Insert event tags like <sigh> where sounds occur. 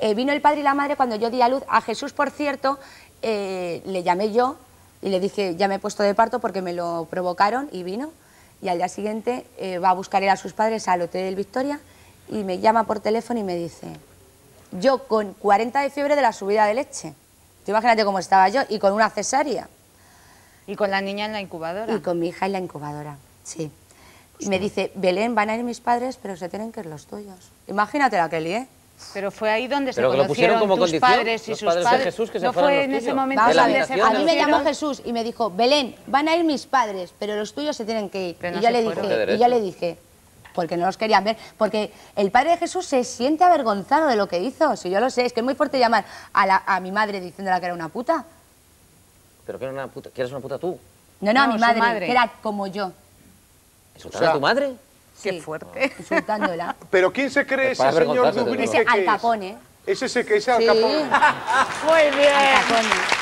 Eh, vino el padre y la madre cuando yo di a luz. A Jesús, por cierto, eh, le llamé yo y le dije, ya me he puesto de parto porque me lo provocaron y vino. Y al día siguiente eh, va a buscar a sus padres al Hotel del Victoria y me llama por teléfono y me dice, yo con 40 de fiebre de la subida de leche. Tú imagínate cómo estaba yo y con una cesárea. Y con la niña en la incubadora. Y con mi hija en la incubadora, sí. Y me dice, Belén, van a ir mis padres, pero se tienen que ir los tuyos. Imagínate la que lié. Pero fue ahí donde Pero se que lo pusieron conocieron como tus condición, padres y los sus padres de padres. Jesús, que se no fue en ese momento Vamos a donde se a mí me llamó Jesús y me dijo, Belén, van a ir mis padres, pero los tuyos se tienen que ir. Pero no y, yo le dije, y yo le dije, porque no los querían ver, porque el padre de Jesús se siente avergonzado de lo que hizo. Si yo lo sé, es que es muy fuerte llamar a, la- a mi madre diciéndola que era una puta. Pero que, era una puta, que eres una puta tú. No, no, a mi madre, madre. que era como yo, ¿Insultar a tu madre? Qué fuerte. <laughs> insultándola. ¿Pero quién se cree Es ese señor Dubrique Ese Al es? Capone. Ese ese que es Al Sí, Capone. <laughs> Muy bien. Al Capone.